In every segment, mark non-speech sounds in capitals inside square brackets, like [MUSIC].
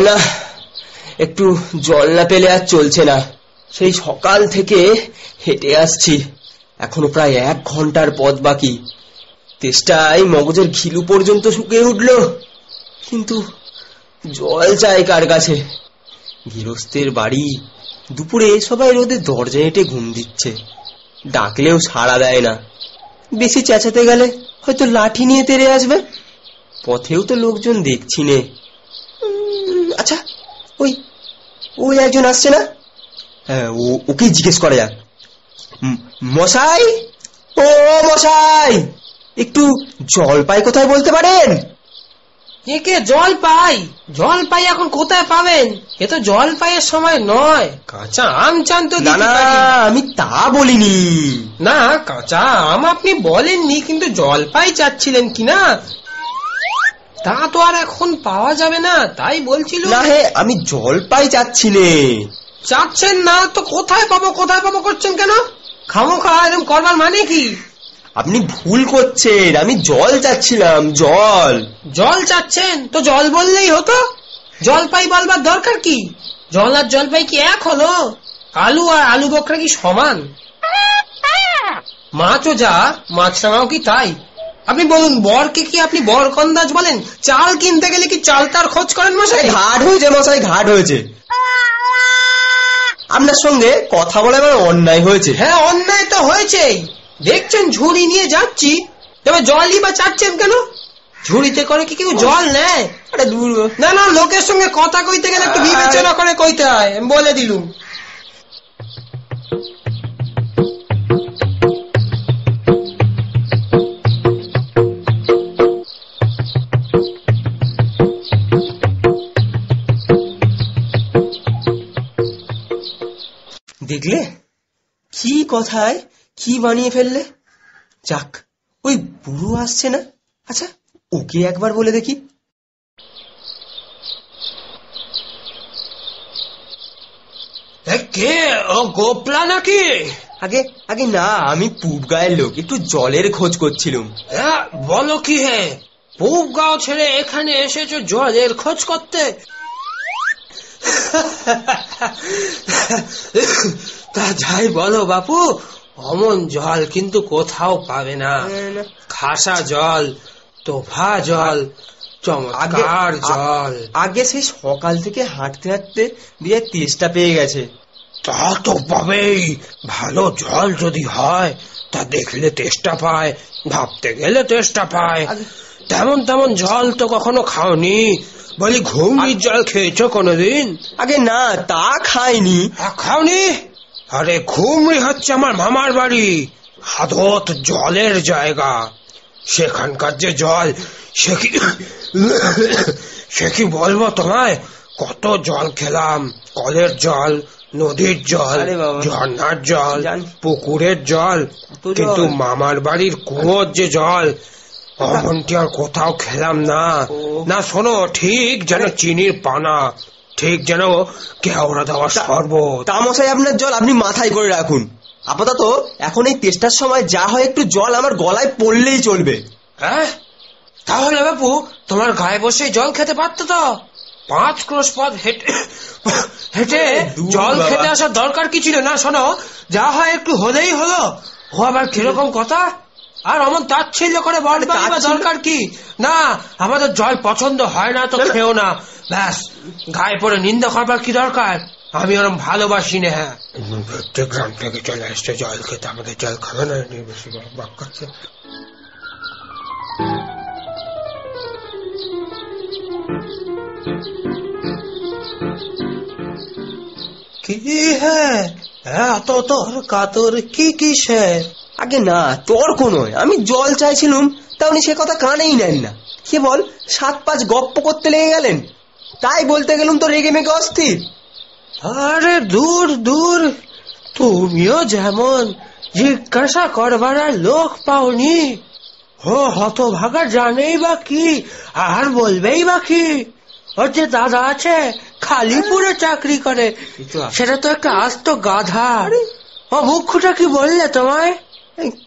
না একটু জল না পেলে আর চলছে না। সেই সকাল থেকে হেঁটে আসছি। এখনও প্রায় এক ঘণ্টার পথ বাকি। তেষ্টায় মগজের ঘিলু পর্যন্ত শুকিয়ে উঠল। কিন্তু জল চাই কার কাছে? গৃহস্থের বাড়ি দুপুরে সবাই রোদে দরজা হেঁটে ঘুম দিচ্ছে। ডাকলেও সাড়া দেয় না। বেশি চেঁচাতে গেলে হয়তো লাঠি নিয়ে তেরে আসবে। পথেও তো লোকজন দেখছি নে। আচ্ছা ওই ওই একজন আসছে না? হ্যাঁ ওকেই জিজ্ঞেস করা যাক মশাই? ও মশাই একটু জল পাই কোথায় বলতে পারেন? একে জল পাই জল পাই এখন কোথায় পাবেন? এ তো জল পাইয়ের সময় নয়। কাঁচা আম চান তো না। আমি তা বলিনি। না কাঁচা আম আপনি বলেননি কিন্তু জল পাই চাচ্ছিলেন কি না তা তো আর এখন পাওয়া যাবে না তাই বলছিল। না হে আমি জল পাই যাচ্ছি চাচ্ছেন না তো কোথায় পাবো কোথায় পাবো করছেন কেন? খামো খা এরকম করবার মানে কি? আপনি ভুল করছেন আমি জল চাচ্ছিলাম জল। জল চাচ্ছেন তো জল বললেই হতো? জল পাই বলবার দরকার কি? জল আর জল পাই কি এক হলো? আলু আর আলু বকরা কি সমান? মাছও যা মাছ রাঙাও কি তাই? আপনি বলুন বরকে কি আপনি বর কন্দাজ বলেন? চাল কিনতে গেলে কি চাল তার খোঁজ করেন মশাই? ঘাট হয়েছে মশাই ঘাট হয়েছে। আপনার সঙ্গে কথা বলে আমার অন্যায় হয়েছে। হ্যাঁ অন্যায় তো হয়েছেই। দেখছেন ঝুড়ি নিয়ে যাচ্ছি। তবে জলই বা চাচ্ছেন কেন? ঝুড়িতে করে কি কেউ জল নেয়? আরে দূর না না লোকের সঙ্গে কথা কইতে গেলে একটু বিবেচনা করে কইতে হয়। বলে দিলুম। দেখলে? কি কথায়? কি বানিয়ে ফেললে? যাক ওই বুড়ো আসছে না? আচ্ছা ওকে একবার বলে দেখি। কে? ও গোপলা নাকি? আগে আগে না আমি পূব গায়ের লোক একটু জলের খোঁজ করছিলাম। বলো কি হে? পূব গাঁও ছেড়ে এখানে এসেছ জলের খোঁজ করতে? [LAUGHS] [COUGHS] তা যাই বলো বাপু অমন জল কিন্তু কোথাও পাবে না। খাসা জল তোফা জল চমৎকার জল। আগে সেই সকাল থেকে হাঁটতে হাঁটতে দিয়ে তেষ্টা পেয়ে গেছে। তা তো পাবেই। ভালো জল যদি হয় তা দেখলে তেষ্টা পায় ভাবতে গেলে তেষ্টা পায়। তেমন তেমন জল তো কখনো খাওনি। বলি ঘুমনির জল খেয়েছো কোনোদিন? আগে না তা খাইনি। খাওনি? আরে ঘুমরি হচ্ছে আমার মামার বাড়ি হাদত জলের জায়গা। সেখানকার যে জল সে কি সে কি বলব তোমায়? কত জল খেলাম কলের জল নদীর জল ঝর্ণার জল। পুকুরের জল? কিন্তু মামার বাড়ির কুয়োর যে জল আর কোথাও খেলাম না। না শোনো ঠিক যেন চিনির পানা ঠিক যেন কেওড়া দেওয়া শরবত। তামশাই আপনার জল আপনি মাথায় করে রাখুন। আপাতত এখন এই তেষ্টার সময় যা হয় একটু জল আমার গলায় পড়লেই চলবে। হ্যাঁ? তাহলে বাপু তোমার গায়ে বসে জল খেতে পারতো তো? পাঁচ ক্রোশ পথ হেঁটে হেঁটে জল খেতে আসার দরকার কি ছিল? না শোনো যা হয় একটু হলেই হলো। ও আবার কীরকম কথা? আর অমন তাচ্ছিল্য করে বলবে বা দরকার কি? না আমাদের জল পছন্দ হয় না তো খেও না। ব্যাস গায়ে পড়ে নিন্দা করবার কি দরকার? আমি ওরম ভালোবাসি না হ্যাঁ। প্রত্যেক গ্রাম থেকে চলে আসছে জল খেতে আমাদের জল খাবে না বেশি বাক করছে। কি হ্যাঁ এত তোর কাতর কি কিসের? আগে না তর্ক নয়। আমি জল চাইছিলুম তা উনি সে কথা কানেই নেন না। কে বল সাত পাঁচ গপ্প করতে লেগে গেলেন। তাই বলতে গেলুম তো রেগে মেগে অস্থির। আরে দূর দূর তুমিও যেমন জিজ্ঞাসা করবার আর লোক পাওনি ও হতভাগা জানেই বা কি আর বলবেই বা কি। ওর যে দাদা আছে খালিপুরে চাকরি করে সেটা তো একটা আস্ত গাধা। ও মুখ্যটা কি বললে তোমায়?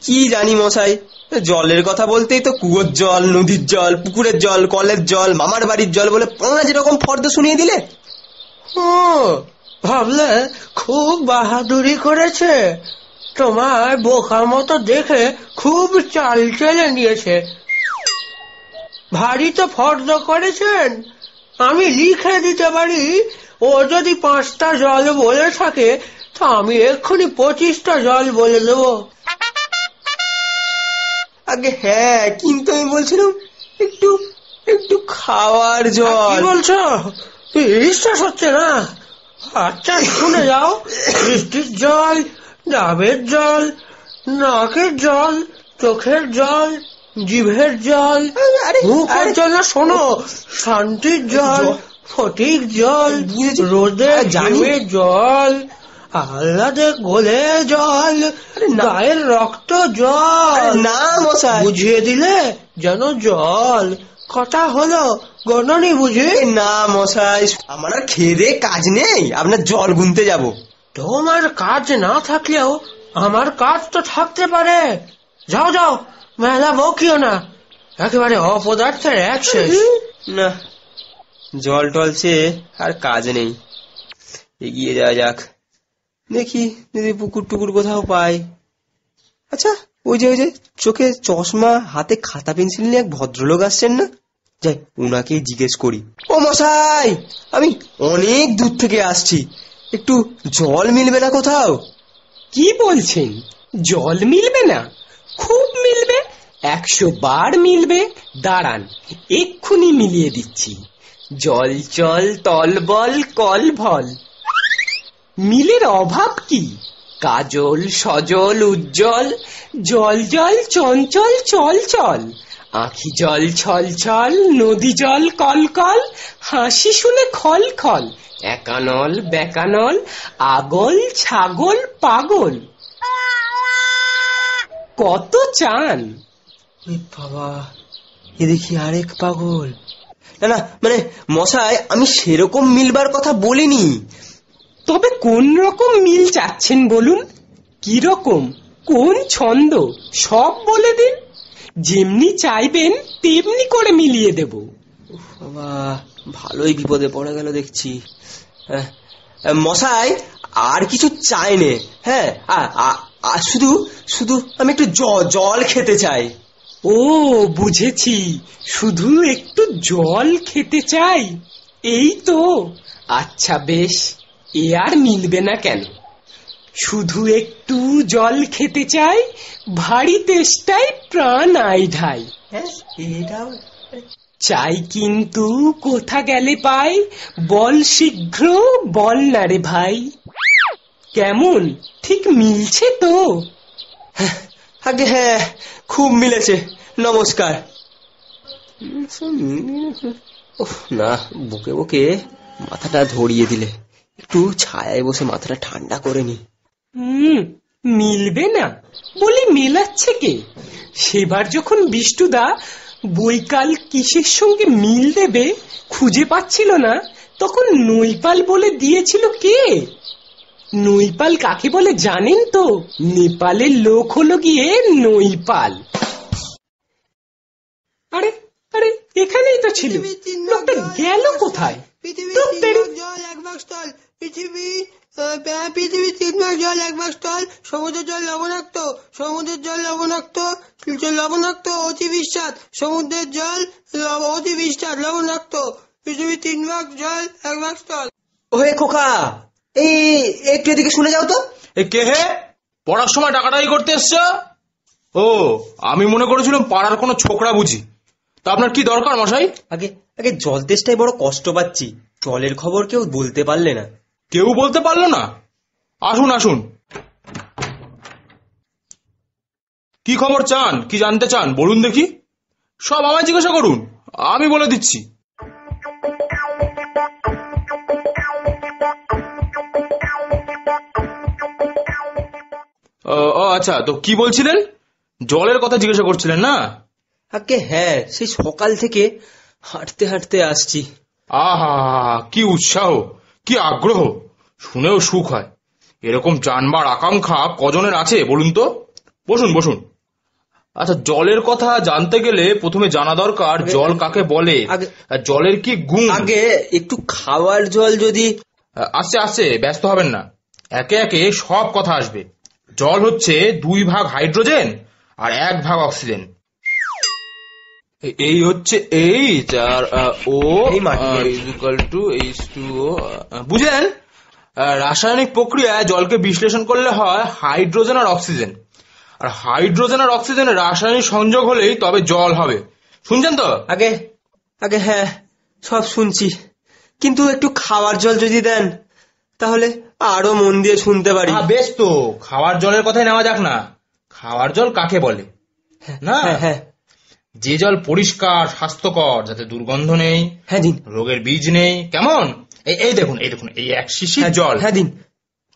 কি জানি মশাই? জলের কথা বলতেই তো কুয়োর জল, নদীর জল, পুকুরের জল, কলের জল, মামার বাড়ির জল বলে পাঁচ রকম ফর্দ শুনিয়ে দিলে। ভাবলে খুব বাহাদুরি করেছে। তোমায় বোকার মতো দেখে খুব চাল চেলে নিয়েছে। ভারী তো ফর্দ করেছেন। আমি লিখে দিতে পারি, ও যদি পাঁচটা জল বলে থাকে, তা আমি এক্ষুনি পঁচিশটা জল বলে দেবো। আগে হ্যাঁ কিন্তু আমি বলছিলাম একটু একটু খাওয়ার কি জল। বলছো? বিশ্বাস হচ্ছে না। আচ্ছা শুনে যাও। বৃষ্টির জল ডাবের জল নাকের জল চোখের জল জিভের জল মুখের জল না শোনো। শান্তির জল। ফটিক জল বুঝেছি। রোদে আরে, জল। আহ্লাদে গোলে জল গায়ের রক্ত জল। না মশাই। বুঝিয়ে দিলে যেন জল। কথা হলো গণনি বুঝি? না মশাই আমার আর খেয়ে কাজ নেই আপনার জল গুনতে যাব। তোমার কাজ না থাকলেও আমার কাজ তো থাকতে পারে। যাও যাও মেলা বকিও না। একেবারে অপদার্থের এক না জল টল চেয়ে আর কাজ নেই। এগিয়ে যাওয়া যাক। দেখি যদি পুকুর টুকুর কোথাও পাই। আচ্ছা ওই যে ওই যে, চোখে চশমা, হাতে খাতা পেন্সিল নিয়ে এক ভদ্রলোক আসছেন না? যাই উনাকেই জিজ্ঞেস করি। ও মশাই, আমি অনেক দূর থেকে আসছি। একটু জল মিলবে না কোথাও? কি বলছেন? জল মিলবে না? খুব মিলবে, একশো বার মিলবে। দাঁড়ান, এক্ষুনি মিলিয়ে দিচ্ছি। জল চল তল বল কল ভল মিলের অভাব কি? কাজল, সজল, উজ্জ্বল, জল জল, চঞ্চল, চল চল। আখি জল, ছল ছল, নদী জল, কল কল, হাসি শুনে খল খল, একানল, বেকানল, আগল, ছাগল, পাগল। কত চান। বাবা, এ দেখি আরেক পাগল। না না মানে মশাই, আমি সেরকম মিলবার কথা বলিনি। তবে কোন রকম মিল চাচ্ছেন বলুন? কি রকম কোন ছন্দ? সব বলে দিন। যেমনি চাইবেন তেমনি করে মিলিয়ে দেব। বাবা ভালোই বিপদে পড়ে গেল দেখছি। মশাই আর কিছু চাই নে। হ্যাঁ শুধু শুধু আমি একটু জল খেতে চাই। ও বুঝেছি। শুধু একটু জল খেতে চাই। এই তো। আচ্ছা বেশ। এ আর মিলবে না কেন? শুধু একটু জল খেতে চাই ভারী তেষ্টায় প্রাণ আই ঢাই হ্যাঁ চাই কিন্তু কোথা গেলে পাই? বল শীঘ্র বল না রে ভাই। কেমন? ঠিক মিলছে তো? আগে হ্যাঁ খুব মিলেছে নমস্কার। না বুকে বুকে মাথাটা ধরিয়ে দিলে। একটু ছায়ায় বসে মাথাটা ঠান্ডা করে নি। হুম মিলবে না। বলি মেলাচ্ছে কে? সেবার যখন বিষ্টুদা বৈকাল কিসের সঙ্গে মিল দেবে খুঁজে পাচ্ছিল না তখন নৈপাল বলে দিয়েছিল কে? নৈপাল কাকে বলে জানেন তো? নেপালের লোক হলো গিয়ে নৈপাল। আরে আরে এখানেই তো ছিল। লোকটা গেল কোথায়? পৃথিবীর জল এক ভাগ স্থল। পৃথিবী পৃথিবীর তিন ভাগ জল এক ভাগ স্থল সমুদ্রের জল লবণাক্ত সমুদ্রের জল লবণাক্ত লবণাক্ত অতি বিস্বাদ সমুদ্রের জল অতি বিস্বাদ লবণাক্ত পৃথিবীর তিন ভাগ জল এক ভাগ স্থল ওহে খোকা এই একটু এদিকে শুনে যাও তো। এ কে হে? পড়ার সময় ডাকাডাকি করতে এসছো? ও আমি মনে করেছিলাম পাড়ার কোনো ছোকরা বুঝি। তা আপনার কি দরকার মশাই? আগে আগে জল তেষ্টায় বড় কষ্ট পাচ্ছি। জলের খবর কেউ বলতে পারলে না। কেউ বলতে পারল না? আসুন আসুন। কি খবর চান? কি জানতে চান? বলুন দেখি। সব আমায় জিজ্ঞাসা করুন। আমি বলে দিচ্ছি। ও আচ্ছা তো কি বলছিলেন? জলের কথা জিজ্ঞাসা করছিলেন না? আগে হ্যাঁ সেই সকাল থেকে হাঁটতে হাঁটতে আসছি। আহা কি উৎসাহ। কি আগ্রহ? শুনেও সুখ হয়। এরকম জানবার আকাঙ্ক্ষা কজনের আছে বলুন তো? বসুন বসুন। আচ্ছা জলের কথা জানতে গেলে প্রথমে জানা দরকার জল কাকে বলে। জলের কি গুণ? আগে একটু খাওয়ার জল যদি আসছে আসছে ব্যস্ত হবেন না। একে একে সব কথা আসবে। জল হচ্ছে দুই ভাগ হাইড্রোজেন আর এক ভাগ অক্সিজেন। এই হচ্ছে এইচ আর ও এই মাটি। Equal to H two O বুঝলেন? রাসায়নিক প্রক্রিয়ায় জলকে বিশ্লেষণ করলে হয় হাইড্রোজেন আর অক্সিজেন। আর হাইড্রোজেন আর অক্সিজেনের রাসায়নিক সংযোগ হলেই তবে জল হবে। শুনছেন তো? আগে আগে হ্যাঁ সব শুনছি। কিন্তু একটু খাওয়ার জল যদি দেন তাহলে আরও মন দিয়ে শুনতে পারি। হ্যাঁ বেশ তো খাওয়ার জলের কথাই নেওয়া যাক না। খাওয়ার জল কাকে বলে? না? হ্যাঁ হ্যাঁ। যে জল পরিষ্কার স্বাস্থ্যকর যাতে দুর্গন্ধ নেই হ্যাঁ দিন। রোগের বীজ নেই কেমন? এই এই দেখুন এই দেখুন এই এক শিশির জল। হ্যাঁ দিন।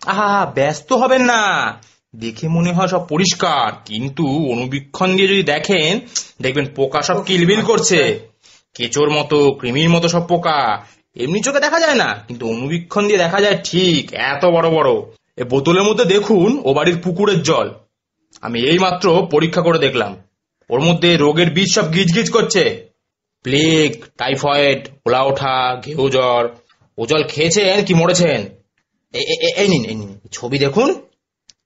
আহা ব্যস্ত হবেন না। দেখে মনে হয় সব পরিষ্কার কিন্তু অনুবীক্ষণ দিয়ে যদি দেখেন দেখবেন পোকা সব কিলবিল করছে। কেচোর মতো কৃমির মতো সব পোকা। এমনি চোখে দেখা যায় না কিন্তু অনুবীক্ষণ দিয়ে দেখা যায় ঠিক এত বড় বড়। এ বোতলের মধ্যে দেখুন ও বাড়ির পুকুরের জল। আমি এই মাত্র পরীক্ষা করে দেখলাম। ওর মধ্যে রোগের বীজ সব গিজগিজ করছে। প্লেগ টাইফয়েড ওলা ওঠা ঘেউ জ্বর। ও জল খেয়েছেন কি মরেছেন? এই নিন এই নিন। ছবি দেখুন।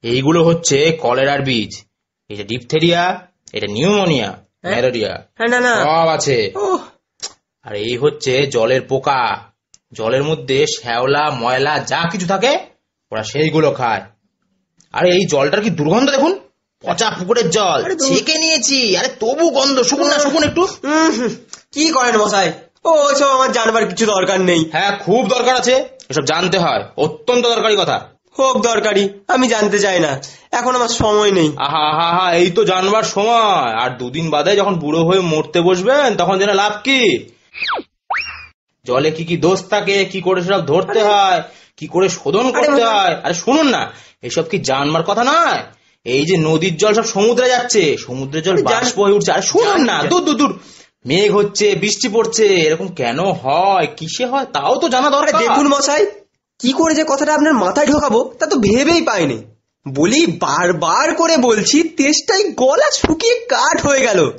এইগুলো হচ্ছে কলেরার বীজ। এটা ডিপথেরিয়া এটা নিউমোনিয়া ম্যালেরিয়া। হ্যাঁ না না। সব আছে। আর এই হচ্ছে জলের পোকা। জলের মধ্যে শ্যাওলা ময়লা যা কিছু থাকে ওরা সেইগুলো খায়। আর এই জলটার কি দুর্গন্ধ দেখুন। পচা পুকুরের জল। ছেঁকে নিয়েছি। আরে তবু গন্ধ শুকুন না শুকুন একটু। কি করেন মশাই? ও ওইসব আমার জানবার কিছু দরকার নেই। হ্যাঁ খুব দরকার আছে। এসব জানতে হয়। অত্যন্ত দরকারি কথা। হোক দরকারি। আমি জানতে চাই না। এখন আমার সময় নেই। আহা আহা আহা এই তো জানবার সময়। আর দুদিন বাদে যখন বুড়ো হয়ে মরতে বসবেন তখন যেন লাভ কি? জলে কি কি দোষ থাকে? কি করে সব ধরতে হয়? কি করে শোধন করতে হয়? আরে শুনুন না। এসব কি জানবার কথা নয়? এই যে নদীর জল সব সমুদ্রে যাচ্ছে সমুদ্রের জল বাষ্প হয়ে উঠছে। আর শুনুন না দূর দূর দূর। মেঘ হচ্ছে বৃষ্টি পড়ছে এরকম কেন হয়? কিসে হয়? তাও তো জানা দরকার। দেখুন মশাই কি করে যে কথাটা আপনার মাথায় ঢোকাবো তা তো ভেবেই পাইনি। বলি বারবার করে বলছি তেষ্টাই গলা শুকিয়ে কাঠ হয়ে গেল।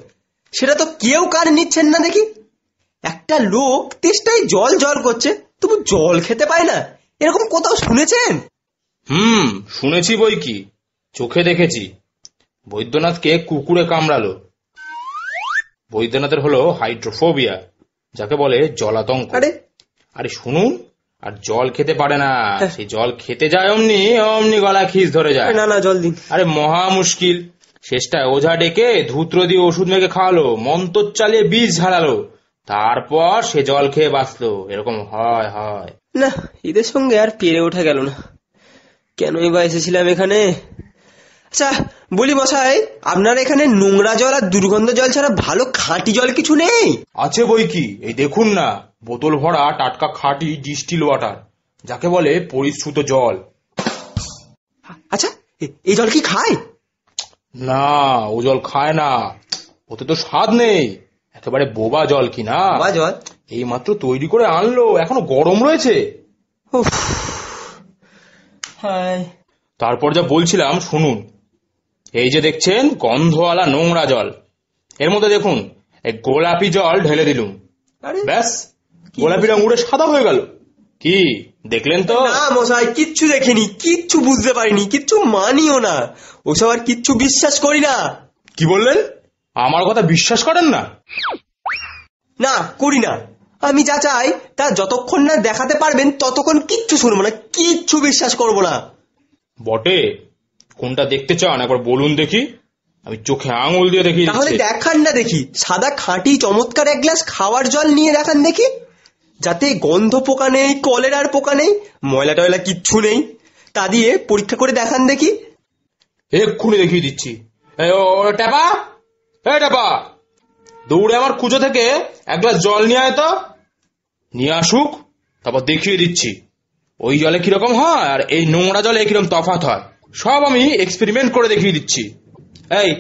সেটা তো কেউ কার নিচ্ছেন না দেখি। একটা লোক তেষ্টাই জল জল করছে তবু জল খেতে পায় না। এরকম কোথাও শুনেছেন? হুম শুনেছি বই কি। চোখে দেখেছি। বৈদ্যনাথকে কুকুরে কামড়ালো। বৈদ্যনাথের হলো হাইড্রোফোবিয়া যাকে বলে জলাতঙ্ক। আরে। আরে শুনুন আর জল খেতে পারে না। হ্যাঁ। সেই জল খেতে যায় অমনি অমনি গলা খিস ধরে যায়। না না জল দিন। আরে মহা মুশকিল। শেষটায় ওঝা ডেকে ধূত্র দিয়ে ওষুধ মেখে খাওয়ালো মন্তর চালিয়ে বীজ ঝাড়ালো। তারপর সে জল খেয়ে বাঁচলো। এরকম হয় হয়। না এদের সঙ্গে আর পেরে ওঠা গেল না। কেনই বা এসেছিলাম এখানে? আচ্ছা বলি মশাই আপনার এখানে নোংরা জল আর দুর্গন্ধ জল ছাড়া ভালো খাঁটি জল কিছু নেই? আছে বই কি? এই দেখুন না বোতল ভরা টাটকা খাঁটি ডিস্টিল ওয়াটার যাকে বলে পরিশ্রুত জল। আচ্ছা এই জল কি খায়? না ও জল খায় না। ওতে তো স্বাদ নেই। একেবারে বোবা জল কি না? বা জল? এই মাত্র তৈরি করে আনলো এখনও গরম রয়েছে। হায়। তারপর যা বলছিলাম শুনুন। এই যে দেখছেন গন্ধওয়ালা নোংরা জল। এর মধ্যে দেখুন এই গোলাপি জল ঢেলে দিলুম। আরে ব্যাস গোলাপি রং উড়ে সাদা হয়ে গেল। কি দেখলেন তো? না মশাই কিচ্ছু দেখিনি কিচ্ছু বুঝতে পারিনি কিচ্ছু মানিও না। ওসব আর কিচ্ছু বিশ্বাস করি না। কি বললেন? আমার কথা বিশ্বাস করেন না? না করি না। আমি যা চাই তা যতক্ষণ না দেখাতে পারবেন ততক্ষণ কিচ্ছু শুনব না কিচ্ছু বিশ্বাস করব না। বটে। কোনটা দেখতে চান? একবার বলুন দেখি। আমি চোখে আঙুল দিয়ে দেখি তাহলে দেখান না দেখি। সাদা খাঁটি চমৎকার এক গ্লাস খাওয়ার জল নিয়ে দেখান দেখি। যাতে গন্ধ পোকা নেই কলেরার পোকা নেই ময়লা টয়লা কিচ্ছু নেই। তা দিয়ে পরীক্ষা করে দেখান দেখি। এক্ষুনি দেখিয়ে দিচ্ছি। ট্যাপা? এই ট্যাপা! দৌড়ে আমার কুচো থেকে এক গ্লাস জল নিয়ে আয় তো। নিয়ে আসুক তারপর দেখিয়ে দিচ্ছি। ওই জলে কীরকম হয় আর এই নোংরা জলে কীরকম তফাৎ হয়। সব আমি এক্সপেরিমেন্ট করে দেখিয়ে দিচ্ছি। এই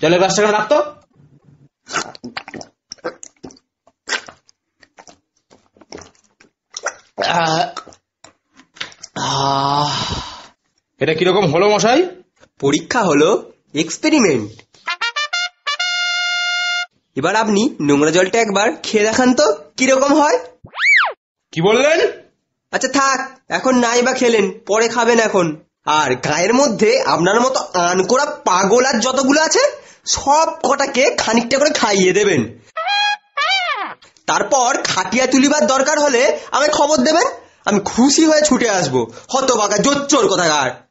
জলের গ্লাসটা কেন রাখতো এটা কীরকম হলো মশাই? পরীক্ষা হলো এক্সপেরিমেন্ট এবার আপনি নোংরা জলটা একবার খেয়ে দেখান তো কীরকম হয়? কি বললেন? আচ্ছা থাক এখন নাই বা খেলেন পরে খাবেন এখন। আর গায়ের মধ্যে আপনার মতো আন করা পাগল আর যতগুলো আছে, সব কটাকে খানিকটা করে খাইয়ে দেবেন। তারপর খাটিয়া তুলিবার দরকার হলে আমায় খবর দেবেন, আমি খুশি হয়ে ছুটে আসব। হতবাগা জোচ্চোর কোথাকার।